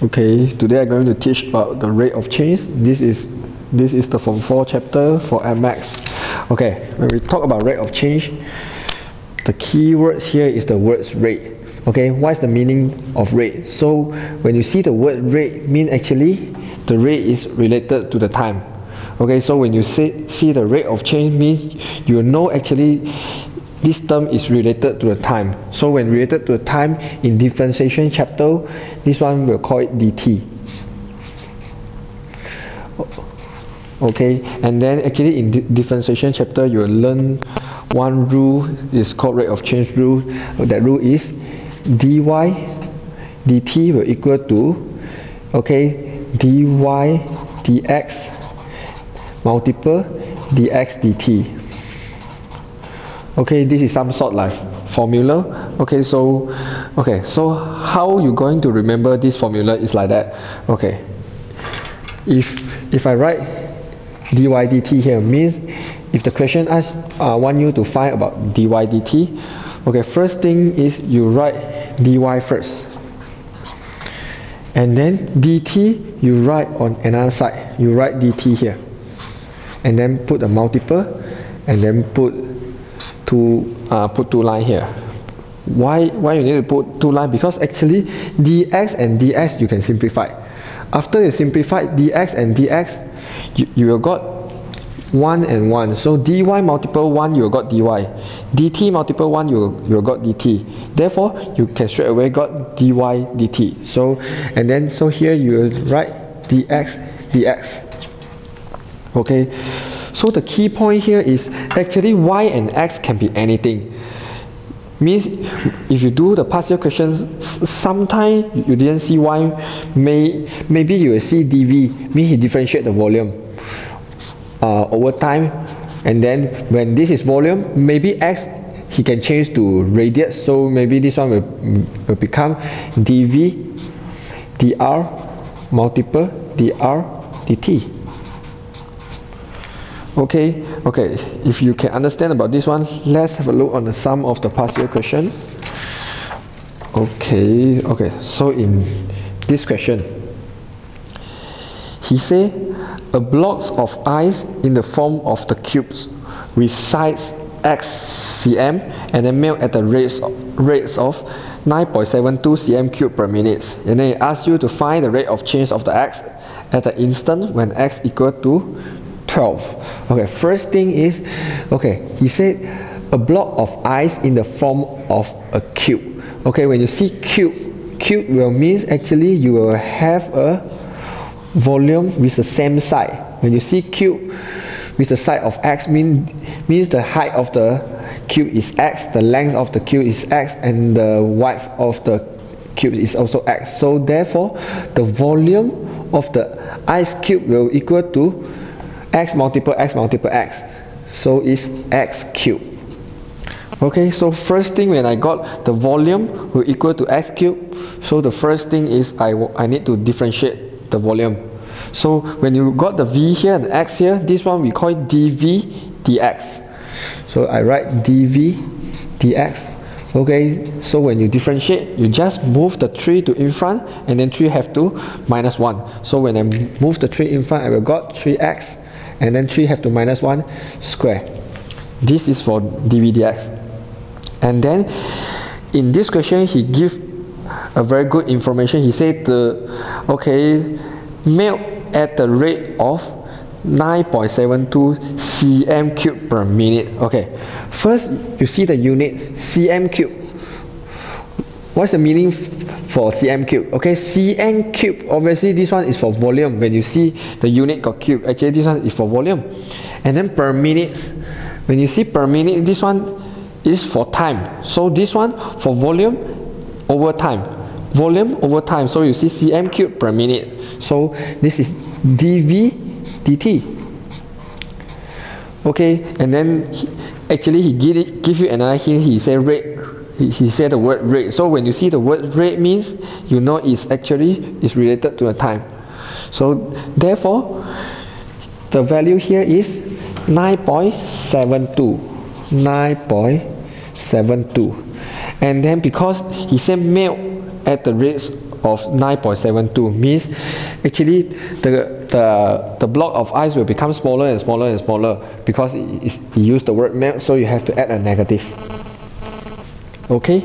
Okay, today I'm going to teach about the rate of change. This is this is the Form 4 chapter for MX. Okay, when we talk about rate of change, the key words here is the words rate. Okay, what's the meaning of rate? So when you see the word rate, mean actually the rate is related to the time. Okay, so when you see, see the rate of change means you know actually this term is related to the time. So when related to the time in differentiation chapter, this one we'll call it dt. Okay, and then actually in differentiation chapter you will learn one rule is called rate of change rule. That rule is dy dt will equal to okay dy dx multiple dx dt okay this is some sort like formula. Okay so okay so how you going to remember this formula is like that. Okay. If if I write dy dt here means if the question asks uh, want you to find about dy dt okay first thing is you write dy first. And then dt you write on another side. You write dt here. And then put a multiple and then put to uh, put two line here. Why, why you need to put two line? Because actually dx and dx you can simplify. After you simplify dx and dx, you, you got 1 and 1. So dy multiple 1, you got dy. dt multiple 1, you, you got dt. Therefore, you can straight away got dy dt. So, and then, so here you write dx dx. Okay. So the key point here is actually y and x can be anything. Means if you do the past year questions, sometimes you didn't see y, may, maybe you will see dv, means he differentiate the volume uh, over time. And then when this is volume, maybe x he can change to radius, so maybe this one will, will become dv dr multiple dr dt. Okay, okay, if you can understand about this one, let's have a look on the sum of the past year question. Okay, okay, so in this question, he say a blocks of ice in the form of the cubes with size x cm and then melt at the rates, rates of 9.72 cm cube per minute. And then he asks you to find the rate of change of the x at the instant when x equal to 12. Okay, first thing is, okay, he said a block of ice in the form of a cube. Okay, when you see cube, cube will means actually you will have a volume with the same side. When you see cube with the side of x mean, means the height of the cube is x, the length of the cube is x, and the width of the cube is also x. So therefore, the volume of the ice cube will equal to x multiple x multiple x. So it's x cubed. Okay, so first thing when I got the volume will equal to x cubed, so the first thing is I, I need to differentiate the volume. So when you got the v here and x here, this one we call dv dx. So I write dv dx. Okay, so when you differentiate, you just move the 3 to in front and then 3 have to minus 1. So when I move the 3 in front, I will got 3x and then 3 have to minus 1 square. This is for dv dx. And then in this question he give a very good information. He said the okay melt at the rate of 9.72 cm cube per minute. Okay, first you see the unit cm cube. What's the meaning for cm cube. Okay, cm cube, obviously this one is for volume. When you see the unit got cube, actually this one is for volume. And then per minute, when you see per minute, this one is for time. So this one for volume over time. Volume over time. So you see cm cube per minute. So this is dv dt. Okay, and then he, actually he give, it, give you another hint. He said rate he, he said the word rate. So when you see the word rate means you know it's actually is related to the time. So therefore, the value here is 9.72. 9.72. And then because he said melt at the rates of 9.72 means actually the, the, the block of ice will become smaller and smaller and smaller because it used the word melt so you have to add a negative okay?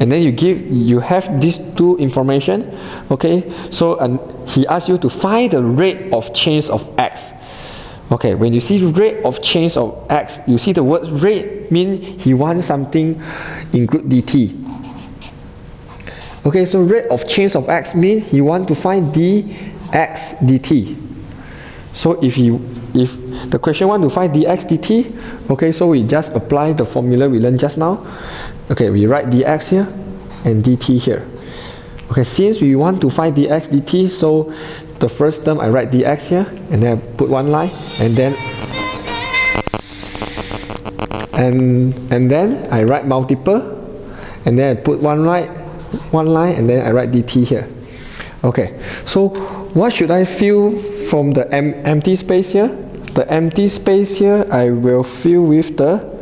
And then you give you have these two information okay? So and he asks you to find the rate of change of x. Okay when you see rate of change of x you see the word rate mean he wants something include dt okay so rate of change of x mean he want to find dx dt so if you if the question want to find dx dt okay so we just apply the formula we learned just now Okay, we write dx here and dt here. Okay, since we want to find dx dt, so the first term I write dx here and then I put one line and then and and then I write multiple and then I put one line one line and then I write dt here. Okay, so what should I fill from the em empty space here? The empty space here I will fill with the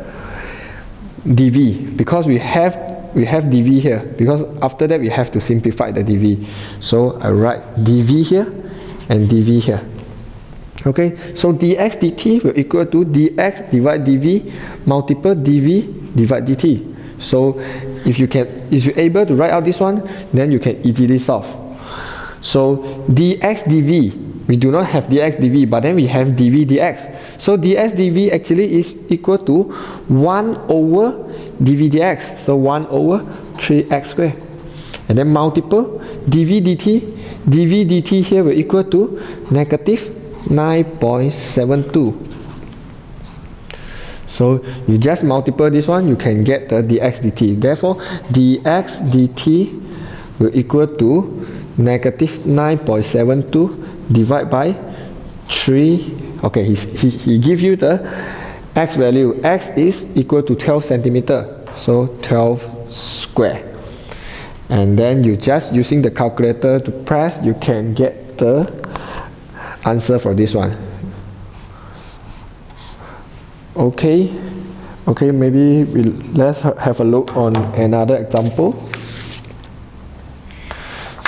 dv because we have we have dv here. Because after that we have to simplify the dv so I write dv here and dv here. Okay? So dx dt will equal to dx divide dv multiple dv divide dt so if you can if you're able to write out this one then you can easily solve. So dx dv we do not have dx dv but then we have dv dx. So dx dv actually is equal to 1 over dv dx. So 1 over 3x squared and then multiple dv dt dv dt here will equal to negative 9.72 so you just multiply this one you can get the dx dt. Therefore dx dt will equal to negative 9.72 divide by 3 okay he, he, he give you the x value. x is equal to 12 centimeter so 12 square. And then you just using the calculator to press you can get the answer for this one. Okay okay maybe we let's have a look on another example.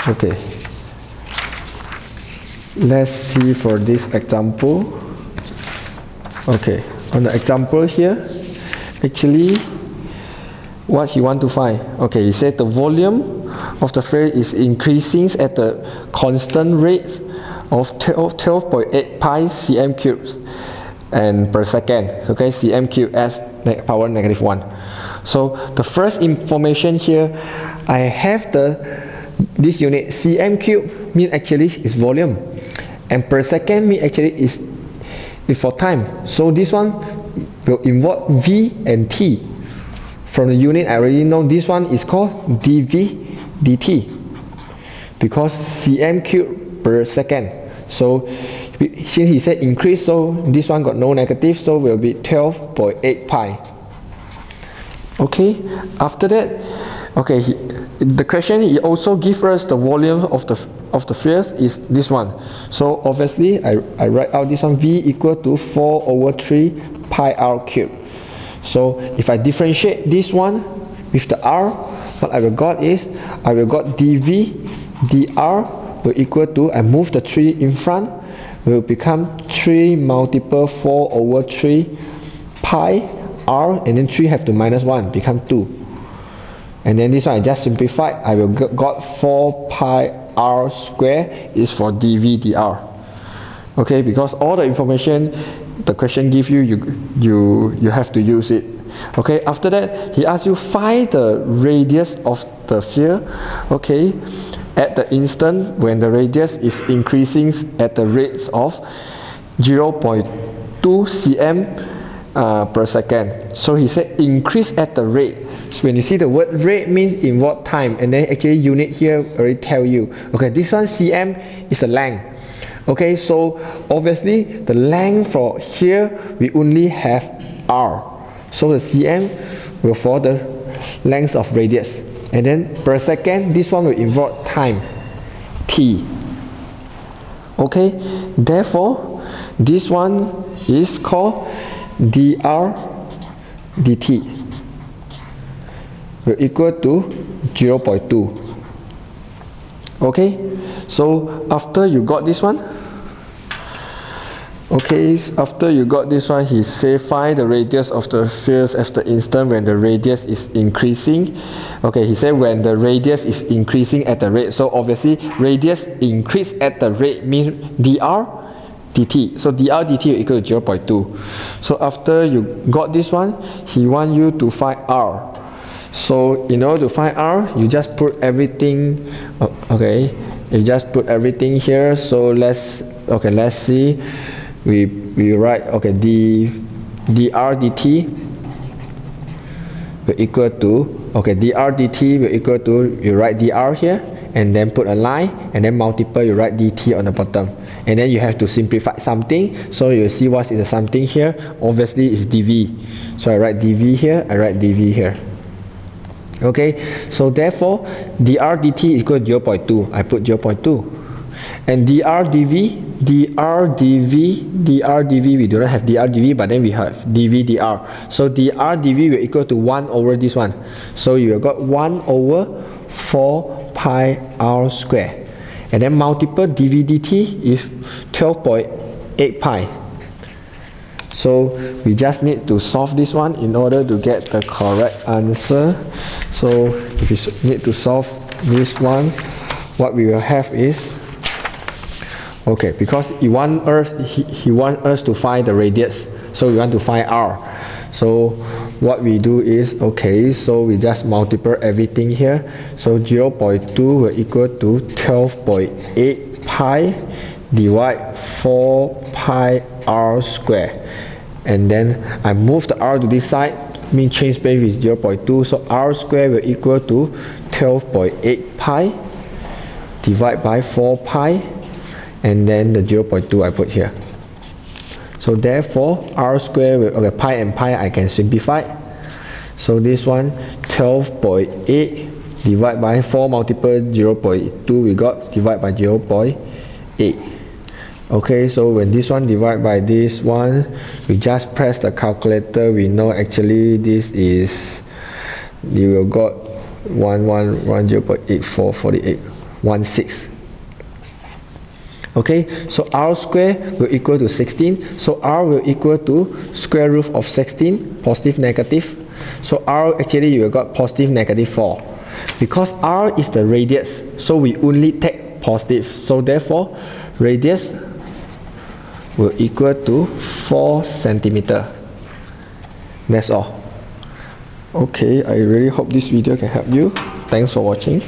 Okay let's see for this example. Okay on the example here actually what you want to find. Okay he said the volume of the fluid is increasing at a constant rate of 12.8 pi cm cubes and per second. Okay cm cube as power negative 1 so the first information here I have the this unit cm cube mean actually is volume and per second mean actually is, is for time. So this one will involve v and t. From the unit I already know this one is called dv dt because cm cube per second. So since he said increase so this one got no negative so will be 12.8 pi. Okay after that okay he, the question he also gives us the volume of the of the fluid is this one. So obviously I, I write out this one v equal to 4 over 3 pi r cube so if I differentiate this one with the r what I will got is I will got dv dr will equal to I move the 3 in front will become 3 multiple 4 over 3 pi r and then 3 have to minus 1 become 2 and then this one I just simplified I will got 4 pi r square is for dv dr okay because all the information the question give you you you you have to use it. Okay after that he asks you find the radius of the sphere okay at the instant when the radius is increasing at the rates of 0.2 cm uh, per second. So he said increase at the rate. So when you see the word rate means in what time and then actually unit here already tell you. Okay this one cm is the length. Okay so obviously the length for here we only have r. So the cm will for the length of radius. And then per second this one will involve time t. Okay therefore this one is called dr dt. Will equal to 0.2 okay so after you got this one okay after you got this one he say find the radius of the sphere at the instant when the radius is increasing. Okay he said when the radius is increasing at the rate. So obviously radius increase at the rate means dr dt so dr dt equal to 0.2 so after you got this one he want you to find r. So in order to find r you just put everything uh, okay you just put everything here. So let's okay let's see. We, we write, okay, d, dr dt will equal to, okay, dr dt will equal to, you write dr here, and then put a line, and then multiple, you write dt on the bottom. And then you have to simplify something, so you see what is the something here, obviously it's dv. So I write dv here, I write dv here. Okay, so therefore, dr dt equal to 0.2, I put 0.2. And dr dv dr dv dr dv we do not have dr dv but then we have dv dr so dr dv will equal to 1 over this one. So you got 1 over 4 pi r square and then multiple dv dt is 12.8 pi so we just need to solve this one in order to get the correct answer so if you need to solve this one what we will have is Okay, because he want us he, he want us to find the radius. So we want to find r. So what we do is okay, so we just multiply everything here. So 0 0.2 will equal to 12.8 pi divide 4 pi r square. And then I move the r to this side, mean change space is 0 0.2. So r square will equal to 12.8 pi divide by 4 pi and then the 0.2 I put here. So therefore, r square with okay, pi and pi I can simplify. So this one 12.8 divided by 4 multiple 0.2 we got divided by 0.8. Okay, so when this one divided by this one, we just press the calculator. We know actually this is you will got 1 1 1 0.84 48 1 6 Okay, so r square will equal to 16. So r will equal to square root of 16, positive, negative. So r actually you got positive, negative 4. Because r is the radius, so we only take positive. So therefore, radius will equal to 4 centimeter. That's all. Okay, I really hope this video can help you. Thanks for watching.